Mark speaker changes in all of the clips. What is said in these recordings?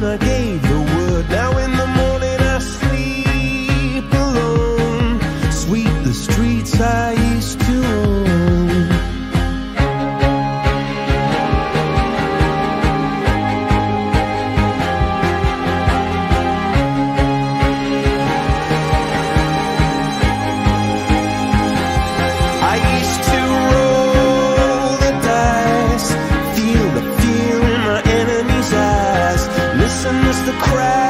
Speaker 1: when I the crowd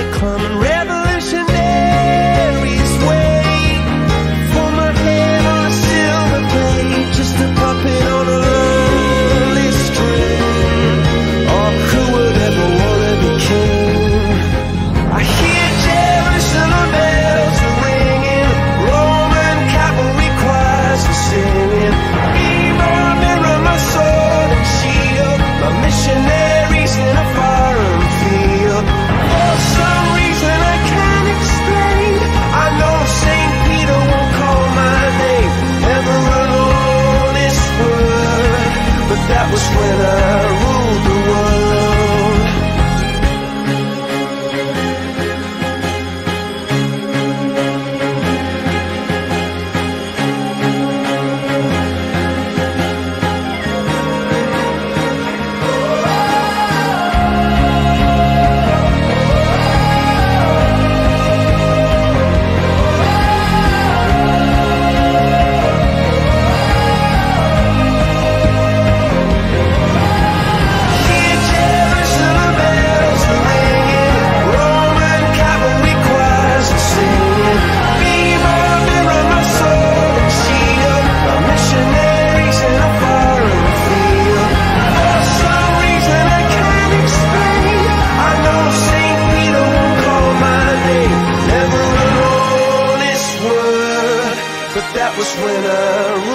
Speaker 1: was winter